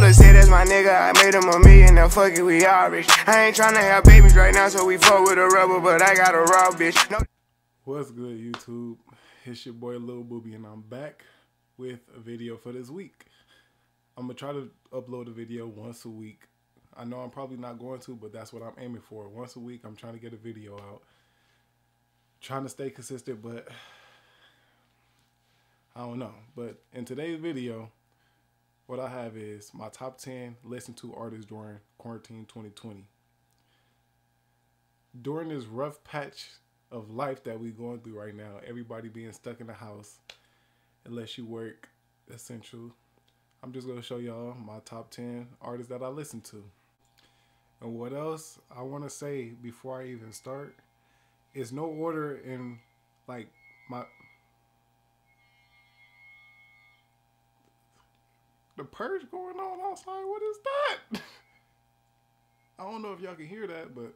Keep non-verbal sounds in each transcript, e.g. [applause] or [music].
that's my nigga. I made him a million, now fuck it, we all rich. I ain't tryna have babies right now, so we fuck with a rubber, but I got a raw bitch. No. What's good, YouTube? It's your boy Lil Booby, and I'm back with a video for this week. I'm gonna try to upload a video once a week. I know I'm probably not going to, but that's what I'm aiming for. Once a week, I'm trying to get a video out. Trying to stay consistent, but [sighs] I don't know. But in today's video, what I have is my top 10 listen to artists during quarantine 2020. During this rough patch of life that we going through right now, everybody being stuck in the house, unless you work essential, I'm just gonna show y'all my top 10 artists that I listen to. And what else I wanna say before I even start is no order in like my the purge going on outside. What is that? [laughs] I don't know if y'all can hear that, but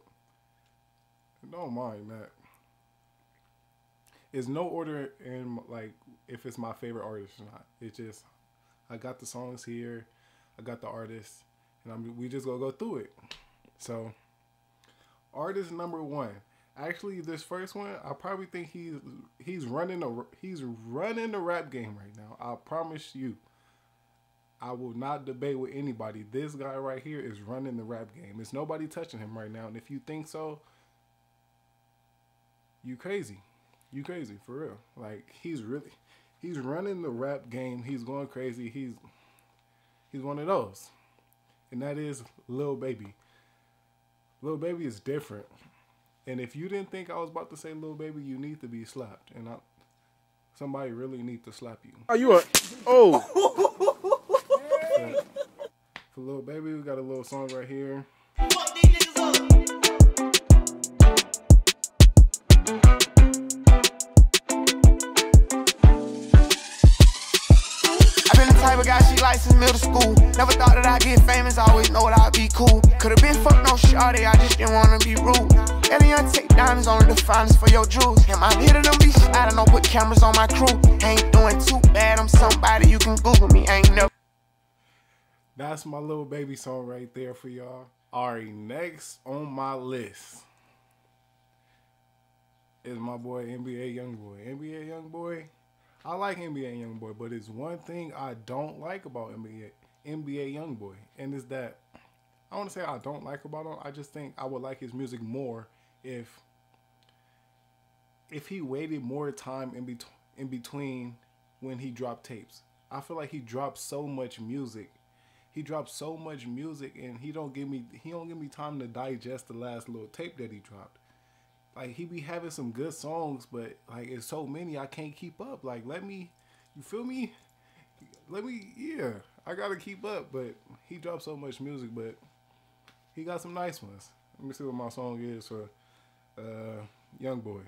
don't mind that. It's no order in like if it's my favorite artist or not. It's just I got the songs here, I got the artists, and I'm we just gonna go through it. So, artist number one. Actually, this first one, I probably think he's he's running a he's running the rap game right now. I promise you. I will not debate with anybody. This guy right here is running the rap game. It's nobody touching him right now. And if you think so, you crazy. You crazy for real. Like he's really he's running the rap game. He's going crazy. He's he's one of those. And that is Lil Baby. Lil Baby is different. And if you didn't think I was about to say Lil Baby, you need to be slapped. And I somebody really need to slap you. Are you a oh [laughs] for Lil Baby, we got a little song right here. I've been the type of guy she likes since middle school. Never thought that I'd get famous, I always know that I'd be cool. Could've been fucked no shawty, I just didn't wanna be rude. Alien take diamonds only the finest for your jewels. Am I here to them be shot? I don't know, put cameras on my crew. Ain't doing too bad, I'm somebody you can Google me. Ain't never. That's my Lil Baby song right there for y'all. Alright, next on my list is my boy NBA Youngboy. NBA Youngboy, I like NBA Youngboy, but it's one thing I don't like about NBA NBA Youngboy, and it's that I want to say I don't like about him. I just think I would like his music more if if he waited more time in between in between when he dropped tapes. I feel like he dropped so much music he drops so much music and he don't give me he don't give me time to digest the last little tape that he dropped. Like he be having some good songs, but like it's so many I can't keep up. Like let me you feel me? Let me yeah, I gotta keep up, but he drops so much music, but he got some nice ones. Let me see what my song is for uh Youngboy.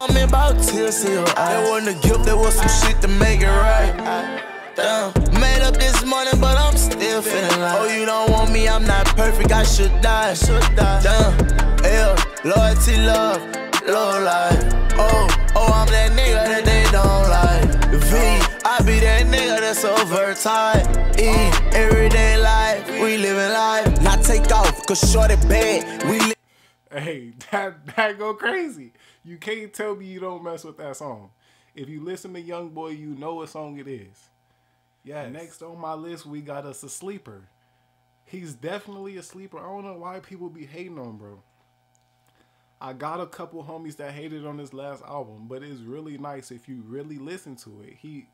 I'm about tears in your eyes. I want to give there was some shit to make it right. Damn, made up this morning, but I'm still feeling like. Oh, you don't want me, I'm not perfect, I should die. Should die. Damn, L, loyalty, love, low life. Oh, oh, I'm that nigga that they don't like. V, I be that nigga that's so versatile. E, everyday life, we living life. Not take off, cause shorty bad, we li- Hey, that that go crazy. You can't tell me you don't mess with that song. If you listen to Youngboy, you know what song it is. Yeah. Next on my list, we got us a sleeper. He's definitely a sleeper. I don't know why people be hating on bro. I got a couple homies that hated on his last album, but it's really nice if you really listen to it. He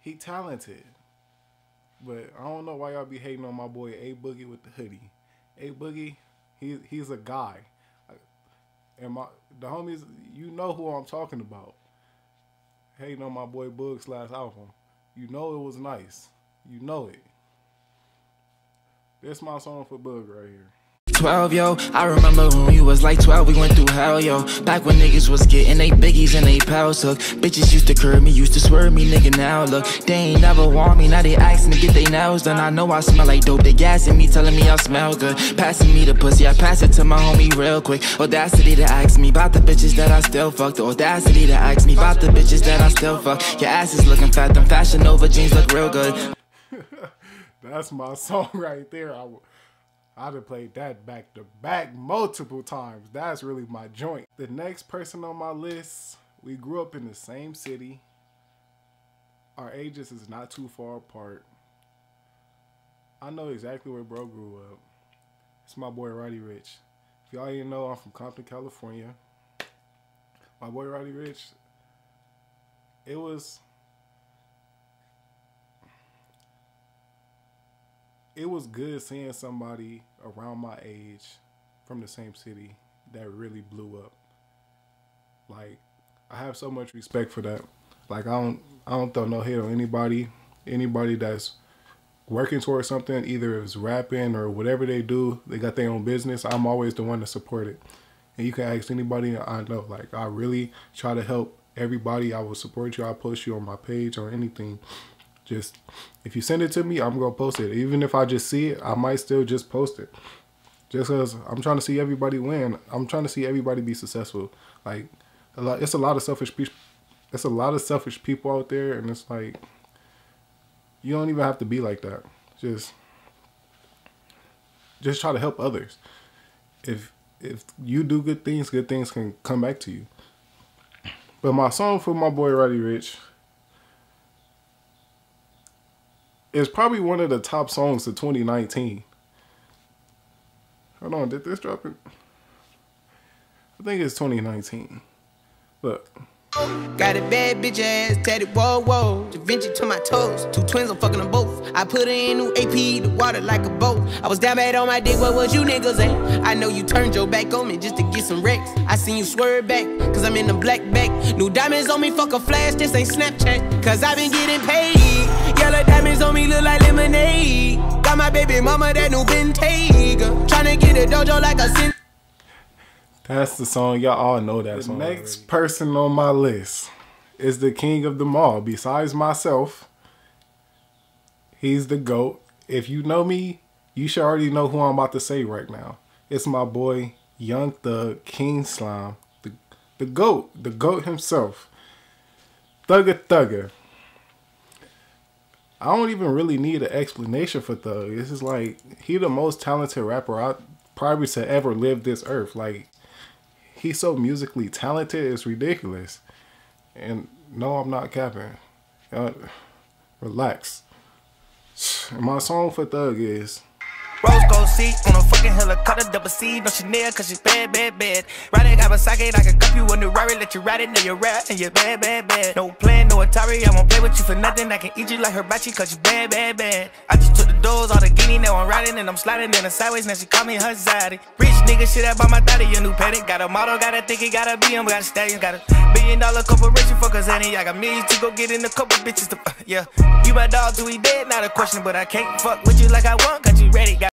he talented. But I don't know why y'all be hating on my boy A Boogie with the hoodie. A Boogie, he he's a guy. And my the homies, you know who I'm talking about hating on my boy Boog's last album. You know it was nice. You know it. This my song for Bug right here. 12, yo. I remember when we was like 12, we went through hell, yo. Back when niggas was getting they biggies and they pals hook. Bitches used to curb me, used to swerve me, nigga. Now look, they ain't never want me, now they asking to get they nails done. I know I smell like dope, they gassing me, telling me I smell good. Passing me the pussy, I pass it to my homie real quick. Audacity to ask me about the bitches that I still fuck. The audacity to ask me about the bitches that I still fuck. Your ass is looking fat, them fashion over jeans look real good. [laughs] That's my song right there. I, I'd have played that back to back multiple times. That's really my joint. The next person on my list, we grew up in the same city. Our ages is not too far apart. I know exactly where bro grew up. It's my boy Roddy Ricch. If y'all didn't know, I'm from Compton, California. My boy Roddy Ricch, It was it was good seeing somebody around my age from the same city that really blew up. Like I have so much respect for that. Like I don't I don't throw no hate on anybody. Anybody that's working towards something, either it's rapping or whatever they do, they got their own business. I'm always the one to support it. And you can ask anybody I know. Like I really try to help everybody. I will support you. I'll post you on my page or anything. Just if you send it to me, I'm gonna post it. Even if I just see it, I might still just post it. Just cause I'm trying to see everybody win. I'm trying to see everybody be successful. Like a lot, it's a lot of selfish people. It's a lot of selfish people out there, and it's like you don't even have to be like that. Just just try to help others. If if you do good things, good things can come back to you. But my song for my boy Roddy Ricch is probably one of the top songs of 2019. Hold on, did this drop it? I think it's 2019. Look. Got a bad bitch ass tatted, whoa, whoa. Da Vinci to my toes, two twins, I'm fucking them both. I put her in new AP, the water like a boat. I was down bad on my dick, what was you niggas at? I know you turned your back on me just to get some wrecks. I seen you swerve back, cause I'm in the black back. New diamonds on me, fuck a flash, this ain't Snapchat. Cause I been getting paid. Yellow diamonds on me look like lemonade. Got my baby mama that new Bentayga. Tryna get a dojo like a sin. That's the song. Y'all all know that the song. Next already. person on my list is the king of them all. Besides myself, he's the GOAT. If you know me, you should already know who I'm about to say right now. It's my boy, Young Thug, King Slime, the, the GOAT, the GOAT himself. Thugger Thugger. I don't even really need an explanation for Thug. This is like, he the most talented rapper I probably to ever live this earth. Like, he's so musically talented, it's ridiculous. And no, I'm not capping. Uh, relax. [sighs] my song for Thug is Rose gold seat on a fucking helicopter, double C, no Chanel, cause she's bad, bad, bad. Got a socket, I can cup you in the Rari, let you ride it, now you're rap, and you're bad, bad, bad. No plan, no Atari, I won't play with you for nothing, I can eat you like hibachi, cause you bad, bad, bad. I just took the doors, all the guinea, now I'm riding, and I'm sliding in the sideways, now she call me her zaddy. Rich nigga, shit, I bought my daddy a new paddock, got a model, gotta think it gotta be him, got a stallion, got a billion dollar corporation, fuck us, any, I got millions to go get in a couple bitches to, uh, yeah. You my dog do we dead, not a question, but I can't fuck with you like I want, got you ready, got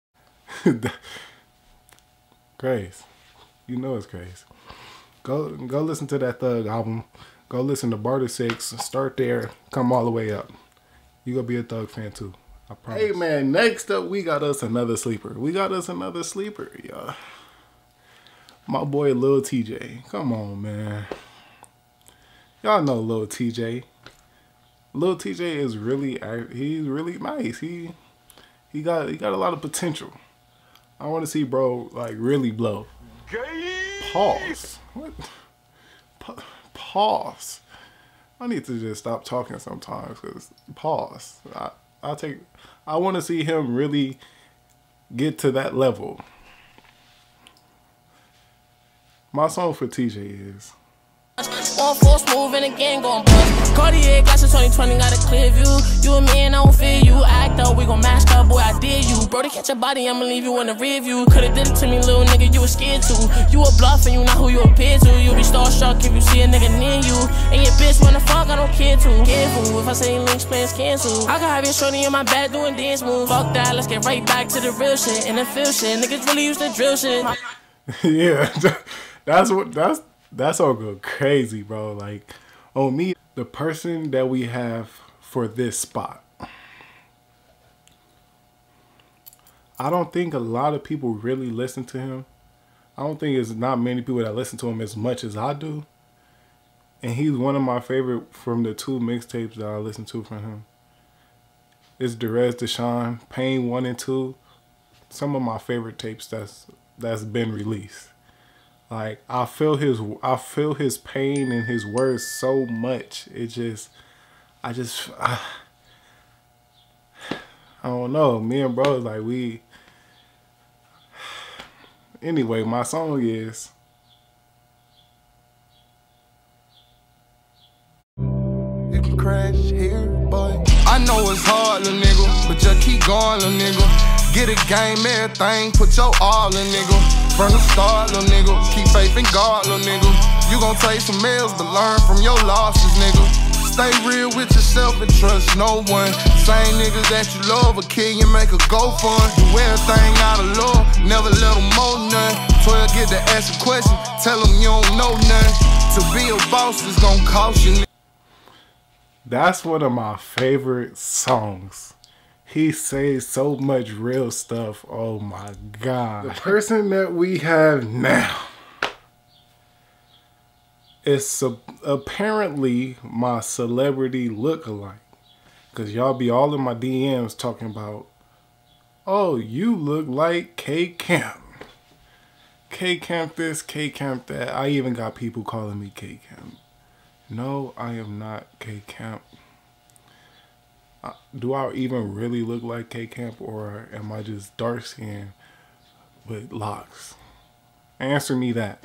[laughs] Grace. You know it's Grace. Go go listen to that Thug album. Go listen to Barter Six. Start there. Come all the way up. You gonna be a Thug fan too. I promise. Hey man, next up we got us another sleeper. We got us another sleeper, y'all. My boy Lil Tjay. Come on, man. Y'all know Lil Tjay. Lil Tjay is really he's really nice. He he got he got a lot of potential. I want to see bro like really blow. Pause. What? Pa- pause. I need to just stop talking sometimes because pause. I I take. I want to see him really get to that level. My song for Tjay is smooth and again bust. Cartier glasses 2020 got a clear view. You and me and I don't feel you. Act up, we gon' mash up, boy. I did you. Bro, to catch your body, I'ma leave you in the rear view. Coulda did it to me, little nigga, you was scared to. You a bluff and you not who you appear to. You be starstruck if you see a nigga near you. And your bitch wanna fuck, I don't care to. Careful if I say links, plans cancel. I got your shorty in my back doing dance moves. Fuck that, let's get right back to the real shit and the feel shit. Niggas really used to drill shit. [laughs] yeah, [laughs] that's what that's that's all go crazy, bro. Like on me, the person that we have for this spot. I don't think a lot of people really listen to him. I don't think it's not many people that listen to him as much as I do. And he's one of my favorite from the two mixtapes that I listened to from him. It's Derez De'Shon, Pain One and Two. Some of my favorite tapes that's that's been released. Like I feel his I feel his pain and his words so much. It just I just I, I don't know. Me and bro like we anyway, my song is You can crash here, boy. I know it's hard, little nigga, but just keep going, little nigga. Get a game, everything, put your all in, nigga. Little nigga. Keep faith in God, little nigga. You gon' take some L's, but learn from your losses, nigga. Stay real with yourself and trust no one. Same niggas that you love a kill you, make a go fund. Do everything out of love, never let them none. 12 get to ask a question, tell them you don't know none. To be a boss is cost you. That's one of my favorite songs. He says so much real stuff. Oh my god. The person that we have now is apparently my celebrity look-alike. Cause y'all be all in my DMs talking about, oh, you look like K Camp. K Camp this, K Camp that. I even got people calling me K Camp. No, I am not K Camp. Do I even really look like K Camp or am I just dark skinned with locks? Answer me that.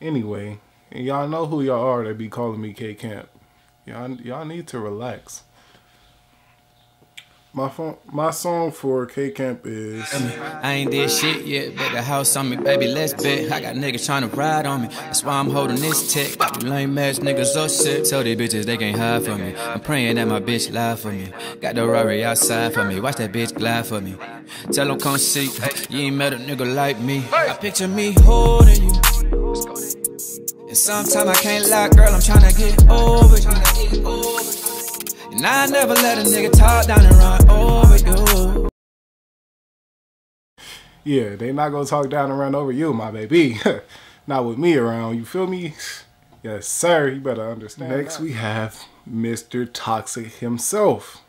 Anyway, y'all know who y'all are that be calling me K Camp. Y'all, y'all need to relax. My phone, my song for K Camp is. I ain't did shit yet, but the house on me, baby, let's bet. I got niggas trying to ride on me. That's why I'm holding this tech. Got you lame ass niggas upset. Tell these bitches they can't hide from me. I'm praying that my bitch lie for me. Got the Rari outside for me. Watch that bitch glide for me. Tell them come see. You ain't met a nigga like me. I picture me holding you. And sometimes I can't lie, girl, I'm trying to get over you. And I never let a nigga talk down and run over you. Yeah, they not gonna talk down and run over you, my baby. [laughs] not with me around, you feel me? Yes, sir, you better understand. Next, that. we have Mr. Toxic himself.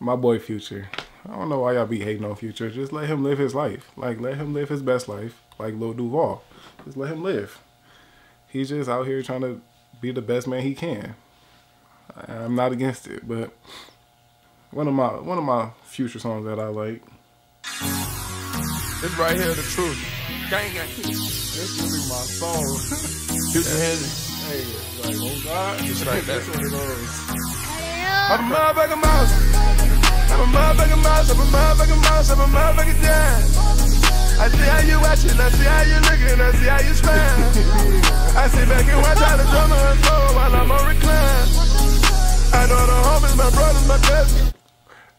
My boy Future. I don't know why y'all be hating on Future. Just let him live his life. Like, let him live his best life. Like Lil Duval. Just let him live. He's just out here trying to be the best man he can. I'm not against it, but one of my one of my future songs that I like. This right here, the truth. Gang gang. This will be my song. [laughs] Future Hendrix. Hey, like oh God, just like that. That's what it is. I'm a motherfucking mouse. I'm a motherfucking mouse. I'm a motherfucking mouse. I'm a motherfucking dad. I see how you watching. I see how you looking. I see how you smile. I sit back and watch how the drama unfold while I'm on recline. My brothers, my cousins.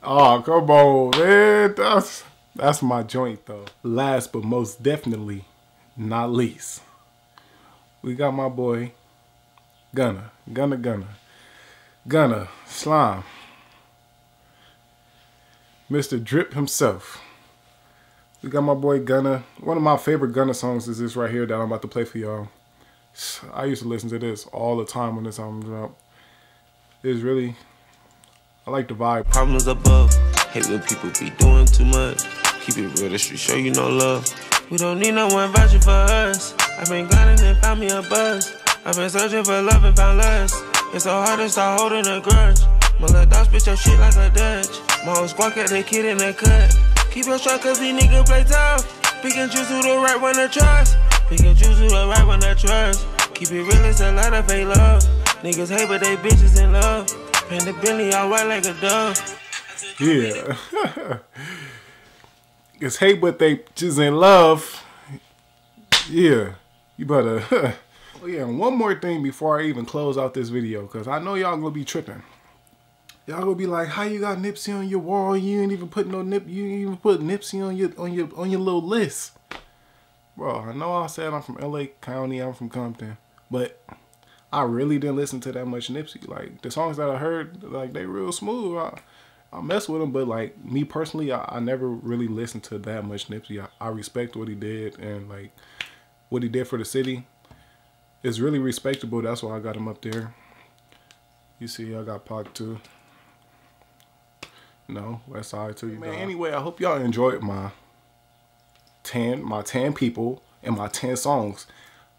Oh, come on, man. That's that's my joint though. Last but most definitely not least. We got my boy Gunna. Gunna Gunna. Gunna Slime. Mr. Drip himself. We got my boy Gunna. One of my favorite Gunna songs is this right here that I'm about to play for y'all. I used to listen to this all the time when this album dropped is really, I like the vibe. Problems above, hate when people be doing too much. Keep it real, the street show you no love. We don't need no one vouching for us. I've been grinding and found me a buzz. I've been searching for love and found lust. It's so hard to start holding a grudge. My little dog spit your shit like a Dutch. My whole squad got that kid in the cut. Keep your shot cause these niggas play tough. Pick and choose who the right one to trust. Pick and choose who the right one to trust. Keep it real, it's a lot of fake love. Niggas hate, but they bitches in love. The Bentley all white like a dove. Yeah. [laughs] it's hate, but they just in love. Yeah. You better. [laughs] oh, yeah. And one more thing before I even close out this video, because I know y'all gonna be tripping. Y'all gonna be like, how you got Nipsey on your wall? You ain't even put no Nip. You ain't even put Nipsey on your on your on your little list, bro. I know I said I'm from L.A. County. I'm from Compton, but I really didn't listen to that much Nipsey. Like the songs that I heard, like they real smooth. I, I mess with them, but like me personally, I, I never really listened to that much Nipsey. I, I, respect what he did and like what he did for the city. It's really respectable. That's why I got him up there. You see, I got Pac too. No, West Side too. Man, anyway, I hope y'all enjoyed my ten my ten people and my ten songs.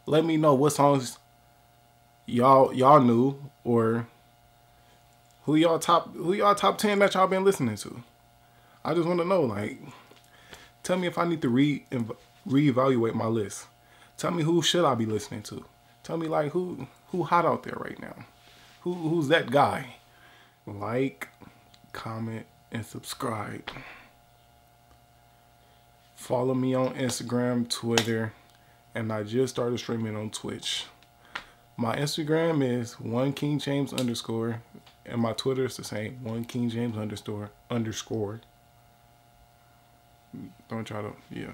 Let me know what songs y'all y'all knew or who y'all top who y'all top ten that y'all been listening to. I just want to know, like, tell me if I need to re reevaluate my list. Tell me who should I be listening to. Tell me like who who hot out there right now. Who who's that guy? Like, comment, and subscribe. Follow me on Instagram, Twitter, and I just started streaming on Twitch. My Instagram is one King James underscore, and my Twitter is the same one King James underscore underscore. Don't try to yeah.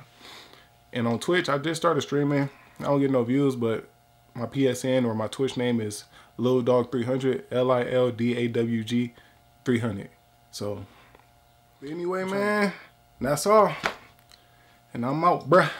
And on Twitch, I just started streaming. I don't get no views, but my PSN or my Twitch name is Lil Dawg 300, L I L D A W G 300. So, anyway, man, that's all. And I'm out, bruh.